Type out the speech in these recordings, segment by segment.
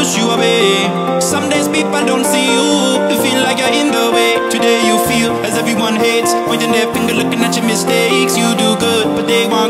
push you away. Some days people don't see you. You feel like you're in the way. Today you feel as everyone hates. Pointing their finger looking at your mistakes. You do good but they want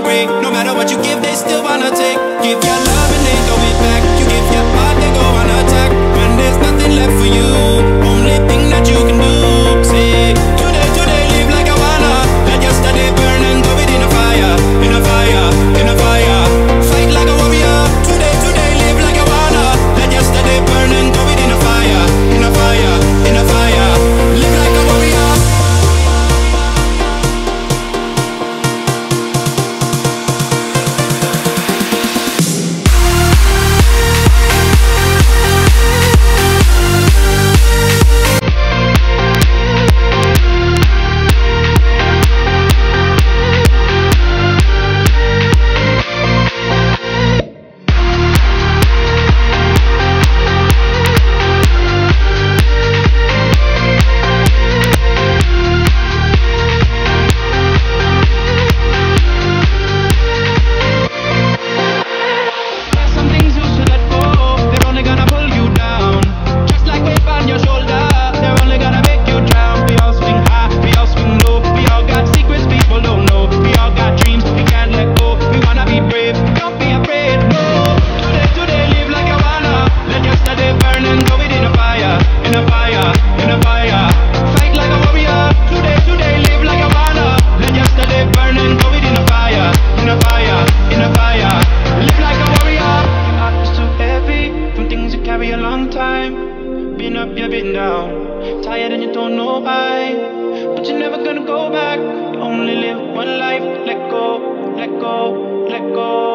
go, let go.